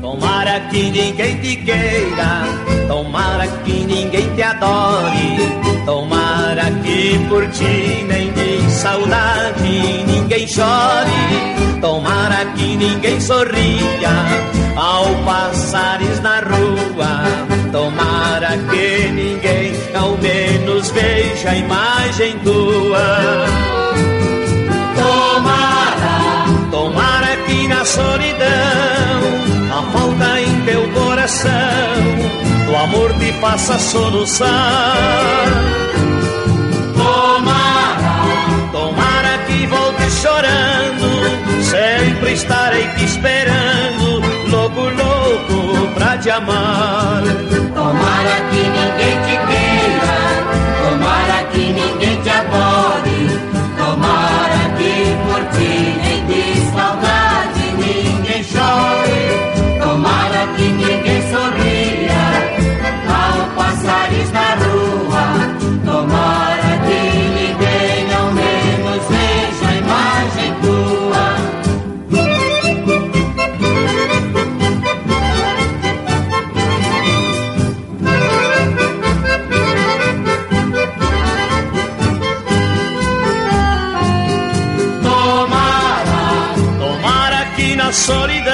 Tomara que ninguém te queira, tomara que ninguém te adore, tomara que por ti nem de saudade ninguém chore, tomara que ninguém sorria ao passares menos veja a imagem tua. Tomara, tomara que na solidão a falta em teu coração do amor te faça soluçar. Tomara, tomara que volte chorando, sempre estarei te esperando, louco, louco pra te amar. Tomara que na solidão,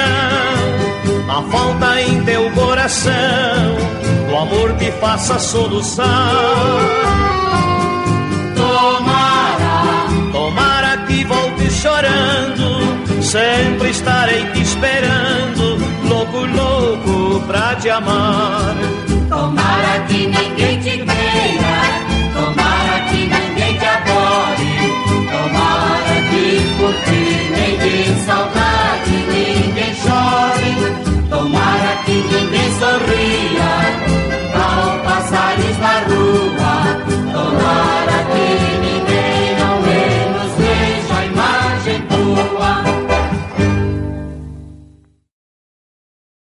a falta em teu coração, do amor te faça soluçar. Tomara, tomara que volte chorando, sempre estarei te esperando, louco, louco pra te amar.